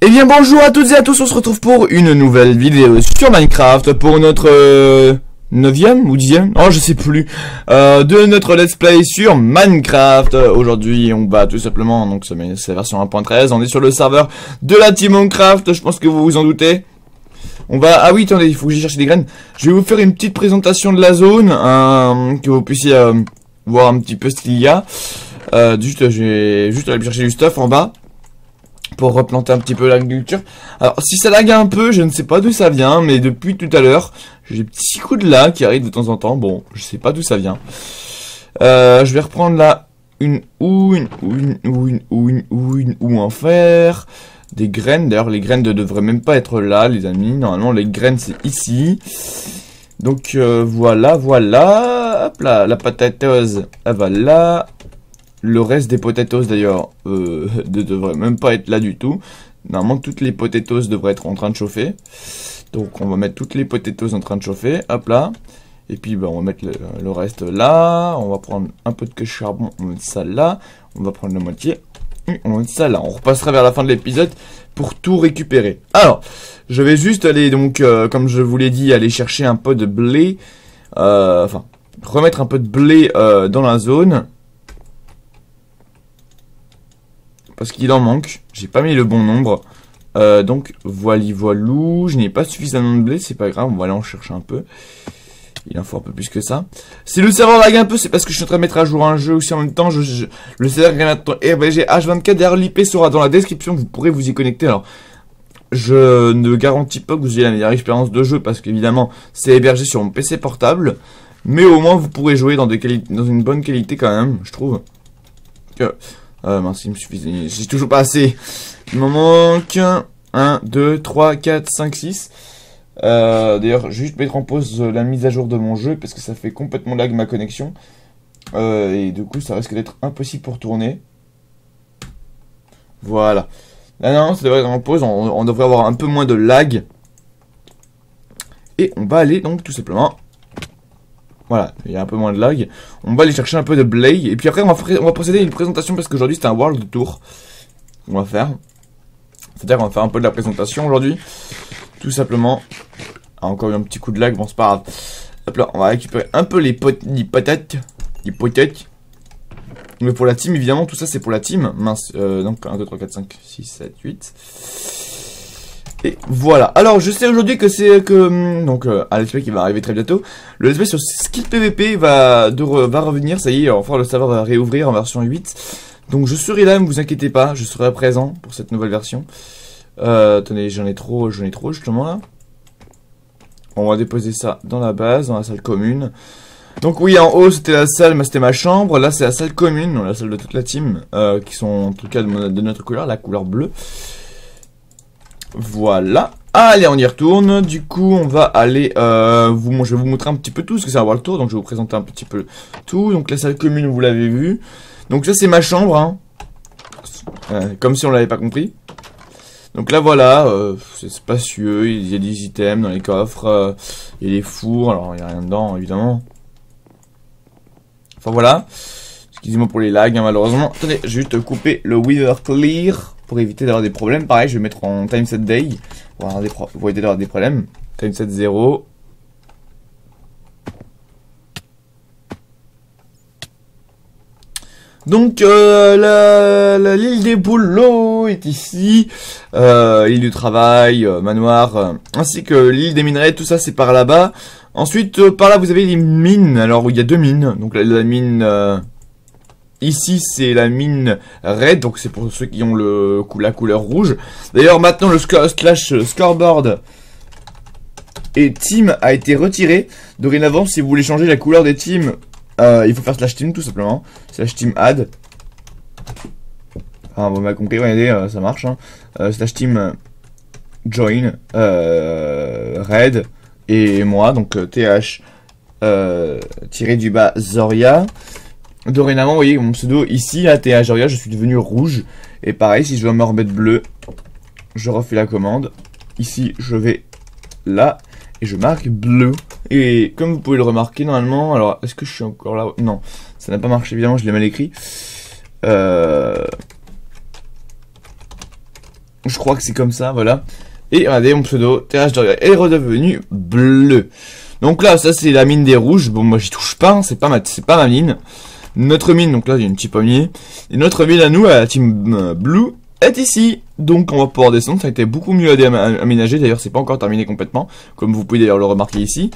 Eh bien bonjour à toutes et à tous, on se retrouve pour une nouvelle vidéo sur Minecraft pour notre euh, neuvième ou dixième, oh je sais plus, euh, de notre let's play sur Minecraft. Aujourd'hui on va tout simplement, donc c'est la version 1.13, on est sur le serveur de la Team Minecraft, je pense que vous vous en doutez. On va, ah oui attendez, il faut que j'y cherche des graines. Je vais vous faire une petite présentation de la zone, euh, que vous puissiez euh, voir un petit peu ce qu'il y a. Euh, juste, je vais juste aller chercher du stuff en bas pour replanter un petit peu l'agriculture. Alors, si ça lag un peu, je ne sais pas d'où ça vient, mais depuis tout à l'heure, j'ai des petits coups de lag qui arrivent de temps en temps. Bon, je sais pas d'où ça vient. Euh, je vais reprendre là une ou une ou une ou une ou une ou une ou en fer. Des graines, d'ailleurs les graines ne devraient même pas être là les amis, normalement les graines c'est ici. Donc euh, voilà, voilà, hop là, la patateuse, elle va là, le reste des potatoes d'ailleurs euh, ne devrait même pas être là du tout. Normalement toutes les potatoes devraient être en train de chauffer. Donc on va mettre toutes les potatoes en train de chauffer. Hop là. Et puis ben, on va mettre le, reste là. On va prendre un peu de charbon. On va mettre ça là. On va prendre la moitié. On ça là. On repassera vers la fin de l'épisode pour tout récupérer. Alors, je vais juste aller donc, euh, comme je vous l'ai dit, aller chercher un peu de blé. Euh, enfin, remettre un peu de blé euh, dans la zone. parce qu'il en manque. J'ai pas mis le bon nombre. Donc, voilà, voilou. Je n'ai pas suffisamment de blé, c'est pas grave. On va aller en chercher un peu. Il en faut un peu plus que ça. Si le serveur lag un peu, c'est parce que je suis en train de mettre à jour un jeu aussi en même temps. Je, le serveur RBG H24, d'ailleurs l'IP sera dans la description, vous pourrez vous y connecter. Alors, je ne garantis pas que vous ayez la meilleure expérience de jeu parce qu'évidemment, c'est hébergé sur mon PC portable. Mais au moins, vous pourrez jouer dans, des dans une bonne qualité quand même, je trouve. Que euh, mince, il me suffit. J'ai toujours pas assez. Il m'en manque 1, 2, 3, 4, 5, 6. Euh, D'ailleurs, juste mettre en pause la mise à jour de mon jeu parce que ça fait complètement lag ma connexion. Euh, et du coup, ça risque d'être impossible pour tourner. Voilà. Là, non, ça devrait être en pause. on devrait avoir un peu moins de lag. Et on va aller donc tout simplement voilà, il y a un peu moins de lag. On va aller chercher un peu de blade. Et puis après, on va, on va procéder à une présentation parce qu'aujourd'hui, c'est un World Tour. On va faire. C'est-à-dire qu'on va faire un peu de la présentation aujourd'hui. Tout simplement. Ah, encore eu un petit coup de lag, bon, c'est pas grave. Hop là, on va récupérer un peu les, pot les patates. Les. Mais pour la team, évidemment, tout ça, c'est pour la team. Mince, euh, donc 1, 2, 3, 4, 5, 6, 7, 8. Et voilà. Alors, je sais aujourd'hui que c'est que hum, donc un let's qui va arriver très bientôt. Le let's play sur Skill PVP va de revenir. Ça y est, enfin le serveur va réouvrir en version 8. Donc je serai là, ne vous inquiétez pas, je serai présent pour cette nouvelle version. Euh, attendez, j'en ai trop, j'en ai trop justement là. On va déposer ça dans la base, dans la salle commune. Donc oui, en haut c'était la salle, mais c'était ma chambre. Là c'est la salle commune, la salle de toute la team, euh, qui sont en tout cas de, notre couleur, la couleur bleue. Voilà. Allez, on y retourne. Du coup, on va aller... Euh, vous, je vais vous montrer un petit peu tout, parce que ça va avoir le tour. Donc, je vais vous présenter un petit peu tout. Donc, la salle commune, vous l'avez vu. Donc, ça, c'est ma chambre. Hein. Comme si on l'avait pas compris. Donc là, voilà. Euh, c'est spacieux. Il y a des items dans les coffres. Euh, il y a des fours. Alors, il n'y a rien dedans, évidemment. Enfin, voilà. Excusez-moi pour les lags, hein, malheureusement. Attendez, je vais juste couper le Weather Clear pour éviter d'avoir des problèmes. Pareil, je vais mettre en time set day pour éviter d'avoir des problèmes. Time set 0. Donc euh, l'île des boulots est ici, euh, l'île du travail, euh, manoir, ainsi que l'île des minerais, tout ça c'est par là-bas. Ensuite par là vous avez les mines, alors il y a deux mines, donc la, mine Ici, c'est la mine red, donc c'est pour ceux qui ont la couleur rouge. D'ailleurs, maintenant, le scoreboard et team a été retiré. Dorénavant, si vous voulez changer la couleur des teams, euh, il faut faire slash team tout simplement. Slash team add. Enfin, vous m'avez compris, regardez, euh, ça marche. Hein. Euh, slash team join, red, et moi, donc th tiré du bas Zoria. Dorénavant, vous voyez mon pseudo ici, à Théa je suis devenu rouge. Et pareil, si je veux me remettre bleu, je refais la commande. Ici, je vais là. Et je marque bleu. Et comme vous pouvez le remarquer normalement, alors est-ce que je suis encore là? Non, ça n'a pas marché évidemment, je l'ai mal écrit. Euh... Je crois que c'est comme ça, voilà. Et regardez, mon pseudo, TH est redevenu bleu. Donc là, ça c'est la mine des rouges. Bon, moi j'y touche pas, hein, c'est pas ma, c'est pas ma mine. Notre mine, donc là il y a un petit pommier. Et notre mine à nous, à la team euh, blue, est ici. Donc on va pouvoir descendre, ça a été beaucoup mieux aménagé, d'ailleurs c'est pas encore terminé complètement, comme vous pouvez d'ailleurs le remarquer ici.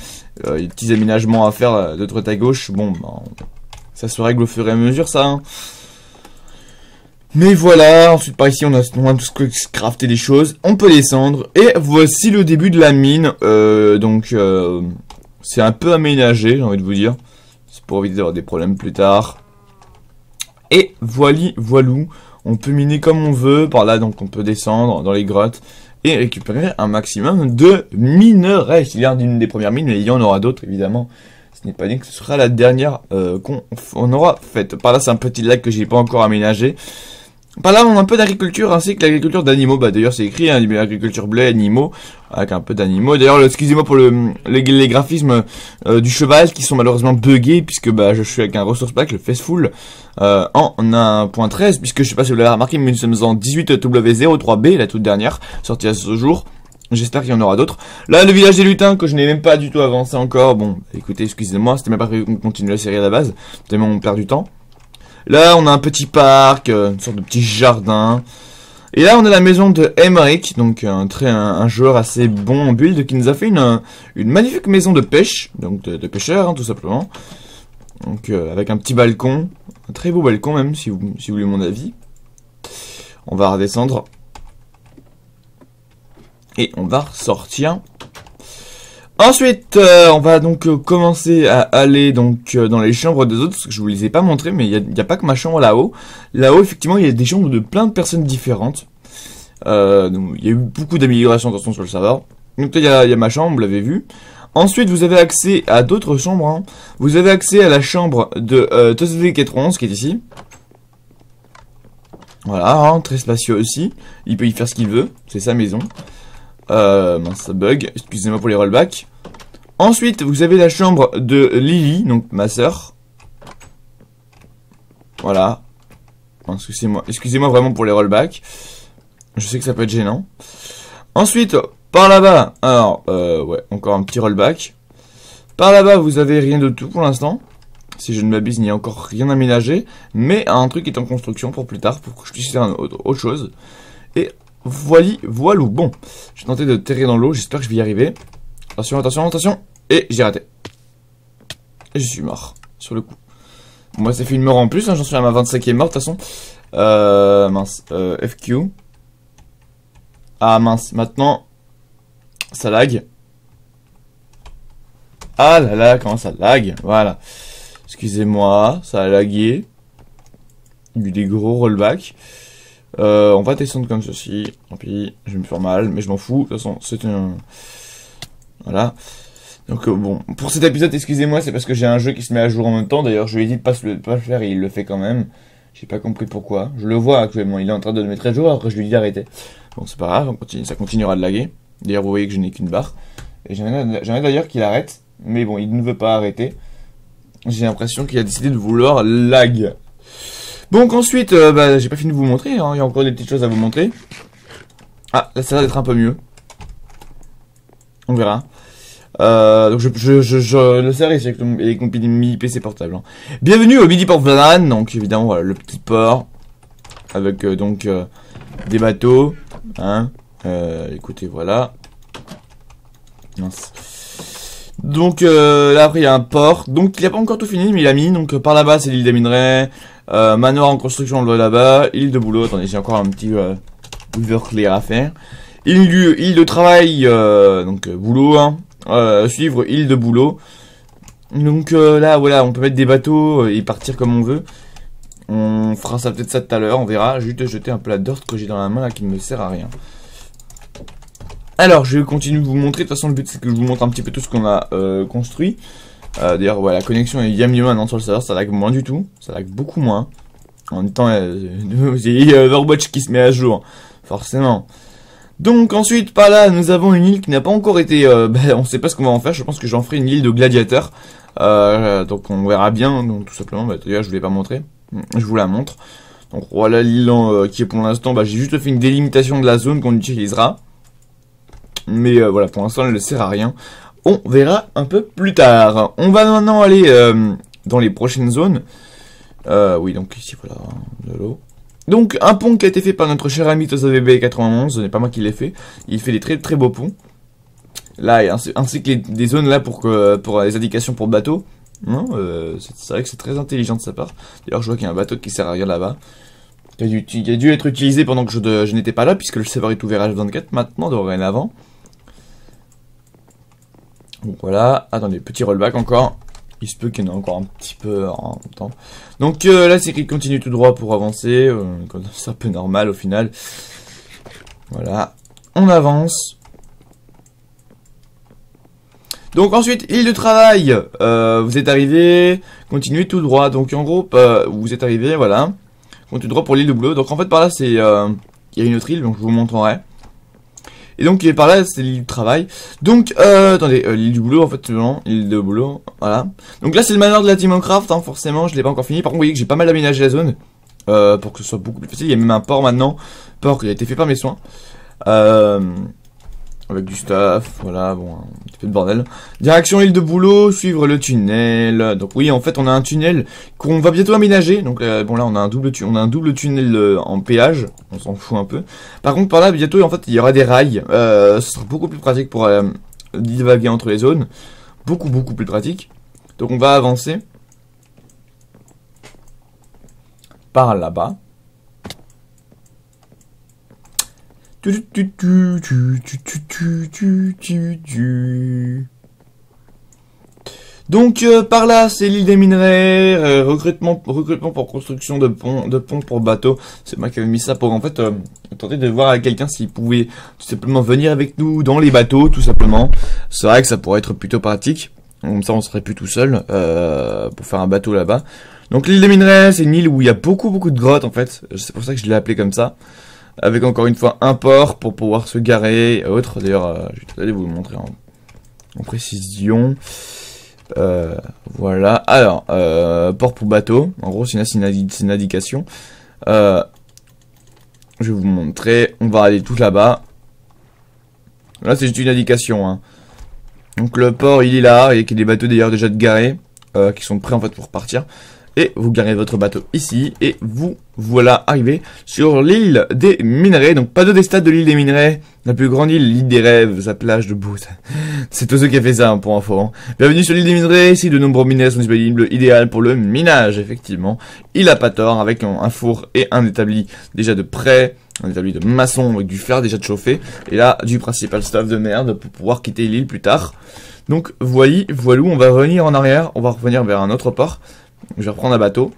Euh, des petits aménagements à faire euh, de droite à gauche, bon, ben, ça se règle au fur et à mesure ça. Hein. Mais voilà, ensuite par ici on a, ce que crafter des choses, on peut descendre, et voici le début de la mine, euh, donc euh, c'est un peu aménagé j'ai envie de vous dire, c'est pour éviter d'avoir des problèmes plus tard. Et voili, voilou, on peut miner comme on veut, par là donc on peut descendre dans les grottes, et récupérer un maximum de minerais. Il y a une des premières mines, mais il y en aura d'autres évidemment. Ce n'est pas dit que ce sera la dernière euh, qu'on aura faite. Par là c'est un petit lac que j'ai pas encore aménagé. Par là, on a un peu d'agriculture ainsi que l'agriculture d'animaux. Bah d'ailleurs, c'est écrit, hein, l'agriculture blé, animaux, avec un peu d'animaux. D'ailleurs, excusez-moi pour le, les, graphismes euh, du cheval qui sont malheureusement buggés puisque bah je suis avec un resource pack, le Fastful, euh, en 1.13 puisque je sais pas si vous l'avez remarqué, mais nous sommes en 18W03B, la toute dernière, sortie à ce jour. J'espère qu'il y en aura d'autres. Là, le village des lutins, que je n'ai même pas du tout avancé encore. Bon, écoutez, excusez-moi, c'était même pas prévu qu'on continue la série à la base. Tellement on perd du temps. Là, on a un petit parc, euh, une sorte de petit jardin. Et là, on a la maison de Emmerich, donc un, très, un, joueur assez bon en build, qui nous a fait une, magnifique maison de pêche, donc de, pêcheur, hein, tout simplement. Donc, euh, avec un petit balcon, un très beau balcon même, si vous, si vous voulez mon avis. On va redescendre. Et on va ressortir Ensuite, euh, on va donc euh, commencer à aller donc euh, dans les chambres des autres, parce que je vous les ai pas montrées, mais il n'y a, pas que ma chambre là-haut. Là-haut, effectivement, il y a des chambres de plein de personnes différentes. il y a eu beaucoup d'améliorations, attention, sur le serveur. Donc il y a, ma chambre, vous l'avez vu. Ensuite, vous avez accès à d'autres chambres. Hein. Vous avez accès à la chambre de euh, 91 qui est ici. Voilà, hein, très spacieux aussi. Il peut y faire ce qu'il veut, c'est sa maison. Euh, ça bug, excusez-moi pour les rollbacks. Ensuite, vous avez la chambre de Lily, donc ma sœur. Voilà. Excusez-moi excusez vraiment pour les rollbacks. Je sais que ça peut être gênant. Ensuite, par là-bas, alors, euh, ouais, encore un petit rollback. Par là-bas, vous avez rien de tout pour l'instant. Si je ne m'abuse, il n'y a encore rien aménagé. Mais un truc est en construction pour plus tard, pour que je puisse faire autre, autre chose. Et voilà, voilou. Bon, j'ai tenté de terrer dans l'eau, j'espère que je vais y arriver. Attention, attention, attention. Et j'ai raté. Et je suis mort, sur le coup. moi, ça fait une mort en plus, hein, j'en suis à ma 25e mort, de toute façon. Euh, mince, euh, FQ. Ah mince, maintenant, ça lag. Ah là là, comment ça lag? Voilà. Excusez-moi, ça a lagué. Il y a eu des gros rollbacks. Euh, on va descendre comme ceci. Tant pis, je vais me faire mal, mais je m'en fous. De toute façon, c'est un... Voilà. Donc euh, bon, pour cet épisode, excusez-moi, c'est parce que j'ai un jeu qui se met à jour en même temps. D'ailleurs, je lui ai dit de pas, le, pas le faire et il le fait quand même. J'ai pas compris pourquoi. Je le vois actuellement, il est en train de le mettre à jour après je lui dit d'arrêter. Bon, c'est pas grave, ça continuera de laguer. D'ailleurs, vous voyez que je n'ai qu'une barre. Et j'aimerais d'ailleurs qu'il arrête, mais bon, il ne veut pas arrêter. J'ai l'impression qu'il a décidé de vouloir lag. Donc ensuite, euh, bah, j'ai pas fini de vous montrer, hein. il y a encore des petites choses à vous montrer. Ah, là ça va être un peu mieux. On verra. Euh, donc je, le sais avec les compagnies mi PC portable. Hein. Bienvenue au Midi Port Van, donc évidemment voilà le petit port avec euh, donc des bateaux. Hein. écoutez voilà. Donc là après il y a un port. Donc il a pas encore tout fini mais il a mis. Donc par là-bas c'est l'île des minerais. Euh, manoir en construction, là-bas. Île de boulot, attendez, j'ai encore un petit euh, clear à faire. Île, île de travail, euh, donc euh, boulot, hein. Euh, suivre île de boulot. Donc là, voilà, on peut mettre des bateaux et partir comme on veut. On fera ça peut-être ça tout à l'heure, on verra. Juste jeter un peu la que j'ai dans la main là qui ne me sert à rien. Alors, je vais continuer de vous montrer. De toute façon, le but c'est que je vous montre un petit peu tout ce qu'on a construit. Euh, D'ailleurs, ouais, la connexion est bien mieux maintenant sur le serveur, ça lag moins du tout, ça lag beaucoup moins. En même temps, euh, y a Overwatch qui se met à jour, forcément. Donc ensuite, par là, nous avons une île qui n'a pas encore été... Euh, ben, on sait pas ce qu'on va en faire, je pense que j'en ferai une île de gladiateurs. Euh, donc on verra bien, donc tout simplement, bah, je vous l'ai pas montré, je vous la montre. Donc voilà l'île euh, qui est pour l'instant, bah, j'ai juste fait une délimitation de la zone qu'on utilisera. Mais euh, voilà, pour l'instant elle ne sert à rien. On verra un peu plus tard. On va maintenant aller dans les prochaines zones. oui, donc ici voilà, de l'eau. Donc un pont qui a été fait par notre cher ami TosaVB91, ce n'est pas moi qui l'ai fait. Il fait des très très beaux ponts. Là, ainsi, que des zones là pour, que, pour les indications pour bateau. Non, euh, c'est vrai que c'est très intelligent de sa part. D'ailleurs, je vois qu'il y a un bateau qui sert à rien là-bas. Il, a dû être utilisé pendant que je, n'étais pas là, puisque le serveur est ouvert à 24 maintenant, dorénavant. Donc voilà, attendez, petit rollback encore. Il se peut qu'il y en ait encore un petit peu en temps. Donc euh, là, c'est qu'il continue tout droit pour avancer. Euh, c'est un peu normal au final. Voilà, on avance. Donc ensuite, île de travail. Euh, vous êtes arrivé, continuez tout droit. Donc en gros, euh, vous êtes arrivé, voilà. Continuez tout droit pour l'île de boulot. Donc en fait, par là, c'est... Il y a une autre île, donc je vous montrerai. Et donc, par là, c'est l'île du travail. Donc, euh, attendez, l'île du boulot, en fait, non, l'île de boulot, voilà. Donc là, c'est le manoir de la Teamcraft, hein, forcément, je l'ai pas encore fini. Par contre, vous voyez que j'ai pas mal aménagé la zone, pour que ce soit beaucoup plus facile. Il y a même un port maintenant, port qui a été fait par mes soins. Euh, avec du staff, voilà, bon, un petit peu de bordel. Direction île de boulot, suivre le tunnel. Donc oui, en fait, on a un tunnel qu'on va bientôt aménager. Donc euh, bon là, on a un double, on a un double tunnel euh, en péage. On s'en fout un peu. Par contre, par là, bientôt, en fait, il y aura des rails. Euh, ce sera beaucoup plus pratique pour divaguer entre les zones. Beaucoup, beaucoup plus pratique. Donc on va avancer par là-bas. Donc par là, c'est l'île des minerais, recrutement, recrutement pour construction de ponts, de ponts pour bateaux. C'est moi qui avais mis ça pour en fait tenter de voir avec quelqu'un s'il pouvait tout simplement venir avec nous dans les bateaux, tout simplement. C'est vrai que ça pourrait être plutôt pratique. Comme ça, on serait plus tout seul pour faire un bateau là-bas. Donc l'île des minerais, c'est une île où il y a beaucoup beaucoup de grottes en fait. C'est pour ça que je l'ai appelé comme ça avec encore une fois un port pour pouvoir se garer et autres. D'ailleurs, euh, je vais vous le montrer en, précision. Euh, voilà. Alors, euh, port pour bateau. En gros, c'est une, une, indication. je vais vous montrer. On va aller tout là-bas. Là, c'est juste une indication. Hein. Donc le port, il est là. Qu'il y a des bateaux d'ailleurs déjà de garés. qui sont prêts en fait pour partir et vous garez votre bateau ici et vous voilà arrivé sur l'île des minerais. Donc pas de des stades de l'île des minerais, la plus grande île, l'île des rêves, sa plage de bout. C'est tout ce qui a fait ça hein, pour info. Hein. Bienvenue sur l'île des minerais, ici de nombreux minerais sont disponibles, idéal pour le minage effectivement. Il a pas tort avec un, four et un établi déjà de près, un établi de maçon avec du fer déjà de chauffer et là du principal stuff de merde pour pouvoir quitter l'île plus tard. Donc voyez, voilou, on va revenir en arrière, on va revenir vers un autre port. Je vais reprendre un bateau.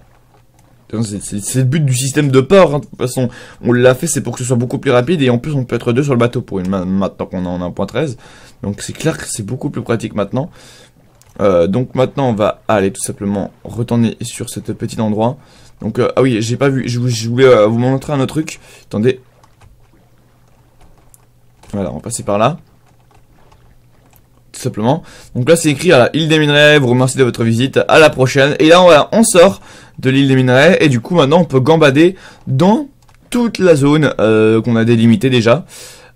C'est le but du système de port. Hein. De toute façon, on l'a fait, c'est pour que ce soit beaucoup plus rapide. Et en plus, on peut être deux sur le bateau pour une maintenant qu'on en a 1.13. Donc c'est clair que c'est beaucoup plus pratique maintenant. Euh, donc maintenant, on va aller tout simplement retourner sur cet petit endroit. Donc, euh, ah oui, j'ai pas vu. Je, voulais euh, vous montrer un autre truc. Attendez. Voilà, on va passer par là tout simplement. Donc là, c'est écrit à l'île des minerais, vous remercie de votre visite, à la prochaine. Et là, on sort de l'île des minerais, et du coup, maintenant, on peut gambader dans toute la zone euh, qu'on a délimitée déjà.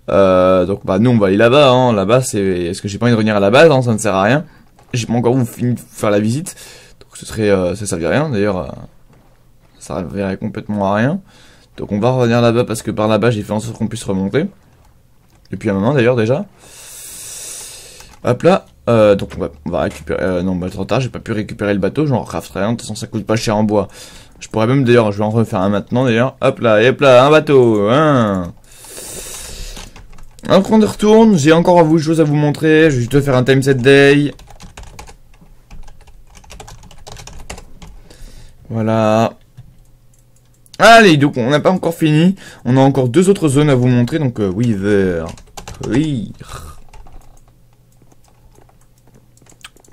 Euh, donc, bah, nous, on va aller là-bas, hein. Là-bas, c'est... Est-ce que j'ai pas envie de revenir à la base, hein, Ça ne sert à rien. J'ai pas encore fini de faire la visite. Donc, ce serait... Euh, ça servirait à rien, d'ailleurs. Euh, ça servirait complètement à rien. Donc, on va revenir là-bas, parce que par là-bas, j'ai fait en sorte qu'on puisse remonter. Depuis un moment, d'ailleurs, déjà. Hop là. Euh, donc on va, on va récupérer... Euh, non, bah trop tard, j'ai pas pu récupérer le bateau, j'en crafterai un, de toute façon ça coûte pas cher en bois. Je pourrais même d'ailleurs, je vais en refaire un maintenant d'ailleurs. Hop là, hop là, un bateau, hein. Alors qu'on retourne, j'ai encore vous choses à vous montrer, je vais juste faire un time set day. Voilà. Allez, donc on n'a pas encore fini. On a encore deux autres zones à vous montrer, donc euh, Weaver. Oui.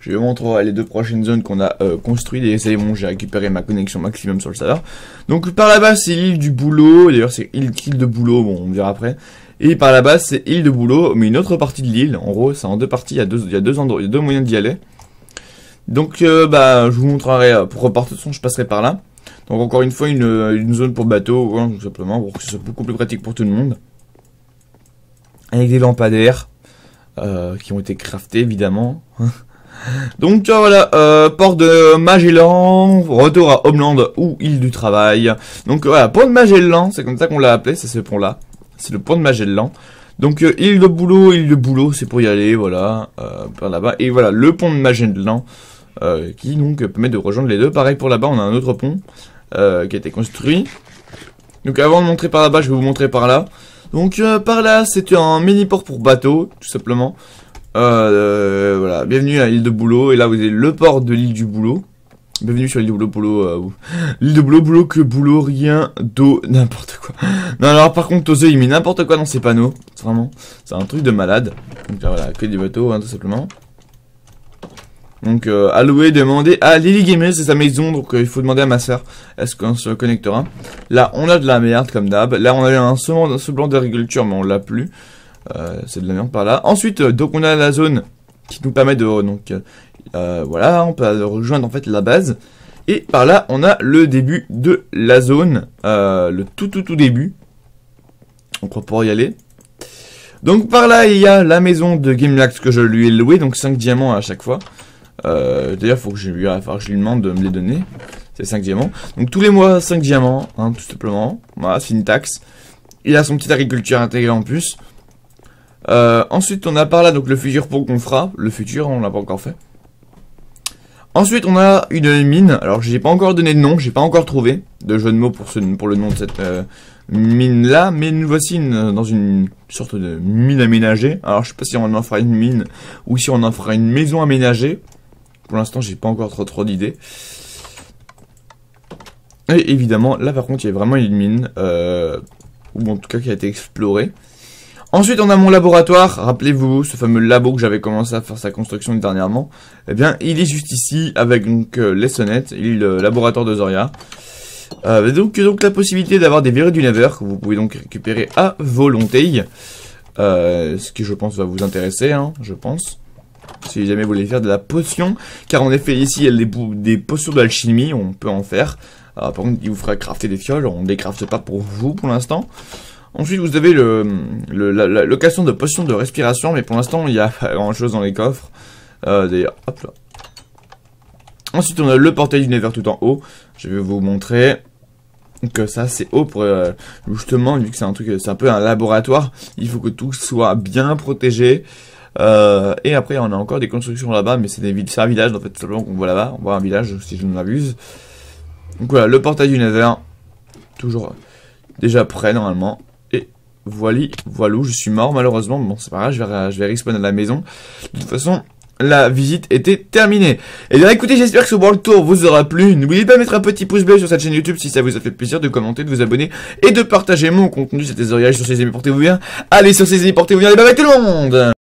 Je vous montrerai les deux prochaines zones qu'on a euh, construites. Et c'est bon, j'ai récupéré ma connexion maximum sur le serveur. Donc par là-bas, c'est l'île du boulot. D'ailleurs, c'est l'île de boulot. Bon, on verra après. Et par là-bas, c'est île de boulot, mais une autre partie de l'île. En gros, c'est en deux parties. Il y a deux, y endroits, il y a deux moyens d'y aller. Donc, euh, bah, je vous montrerai euh, pour repartir de je passerai par là. Donc, encore une fois, une, zone pour bateau, tout simplement, pour que ce soit beaucoup plus pratique pour tout le monde. Avec des lampadaires qui ont été craftés, évidemment. Donc euh, voilà, euh, port de Magellan, retour à Homeland ou île du travail. Donc voilà, pont de Magellan, c'est comme ça qu'on l'a appelé, c'est ce pont-là. C'est le pont de Magellan. Donc euh, île de boulot, île de boulot, c'est pour y aller, voilà, euh, par là-bas. Et voilà, le pont de Magellan, euh, qui donc permet de rejoindre les deux. Pareil pour là-bas, on a un autre pont euh, qui a été construit. Donc avant de montrer par là-bas, je vais vous montrer par là. Donc euh, par là, c'est un mini-port pour bateau, tout simplement. Euh, voilà, bienvenue à l'île de Boulot. Et là, vous avez le port de l'île du Boulot. Bienvenue sur l'île de Boulot, Boulot. Euh, l'île de Boulot, Boulot, que Boulot, rien d'eau, n'importe quoi. Non, alors par contre, Tozo, il met n'importe quoi dans ses panneaux. Vraiment, c'est un truc de malade. Donc là, voilà, que des bateaux, hein, tout simplement. Donc, euh, alloué, demandé à Lily Gamer, c'est sa maison, donc euh, il faut demander à ma soeur est-ce qu'on se connectera? Là, on a de la merde, comme d'hab. Là, on a eu un semblant, un d'agriculture, mais on l'a plus. Euh, c'est de la merde par là. Ensuite, euh, donc on a la zone qui nous permet de donc euh, voilà, on peut rejoindre en fait la base. Et par là, on a le début de la zone, le tout tout tout début. On va pouvoir y aller. Donc par là, il y a la maison de Gamelax que je lui ai loué, donc 5 diamants à chaque fois. Euh, D'ailleurs, faut que je lui, demande de me les donner. C'est 5 diamants. Donc tous les mois, 5 diamants, hein, tout simplement. Voilà, c'est une taxe. Il a son petite agriculture intégrée en plus. Euh, ensuite, on a par là donc le futur pont qu'on fera. Le futur, on l'a pas encore fait. Ensuite, on a une mine. Alors, j'ai pas encore donné de nom, j'ai pas encore trouvé de jeu de mots pour, pour le nom de cette euh, mine là, mais nous voici dans une sorte de mine aménagée. Alors, je sais pas si on en fera une mine ou si on en fera une maison aménagée. Pour l'instant, j'ai pas encore trop trop d'idées. Et évidemment, là par contre, il y a vraiment une mine, euh, ou en tout cas qui a été explorée. Ensuite, on a mon laboratoire. Rappelez-vous, ce fameux labo que j'avais commencé à faire sa construction dernièrement. Eh bien, il est juste ici, avec donc euh, les sonnettes, il est le laboratoire de Zoria. Euh, donc, donc la possibilité d'avoir des verrues du Nether que vous pouvez donc récupérer à volonté. Euh, ce qui, je pense, va vous intéresser, hein, je pense. Si jamais vous voulez faire de la potion. Car en effet, ici, il y a des, potions d'alchimie, on peut en faire. Par contre, il vous fera crafter des fioles, on ne les crafte pas pour vous pour l'instant. Ensuite, vous avez le, le- la, location de potions de respiration, mais pour l'instant, il y a pas grand chose dans les coffres. Euh, D'ailleurs, hop là. Ensuite, on a le portail du Nether tout en haut. Je vais vous montrer que ça, c'est haut pour euh, justement, vu que c'est un truc, c'est un peu un laboratoire. Il faut que tout soit bien protégé. Euh, et après, on a encore des constructions là-bas, mais c'est des villes, c'est un village en fait, simplement qu'on voit là-bas. On voit un village, si je ne m'abuse. Donc voilà, le portail du Nether, toujours déjà prêt normalement. Et voilà, voilou, je suis mort malheureusement. Bon, c'est pas grave, je vais, je vais respawn à la maison. De toute façon, la visite était terminée. Et bien écoutez, j'espère que ce World Tour vous aura plu. N'oubliez pas de mettre un petit pouce bleu sur cette chaîne YouTube si ça vous a fait plaisir, de commenter, de vous abonner et de partager mon contenu. C'était Zorial sur ces amis, portez-vous bien. Allez sur ces amis, portez-vous bien, et bye bye tout le monde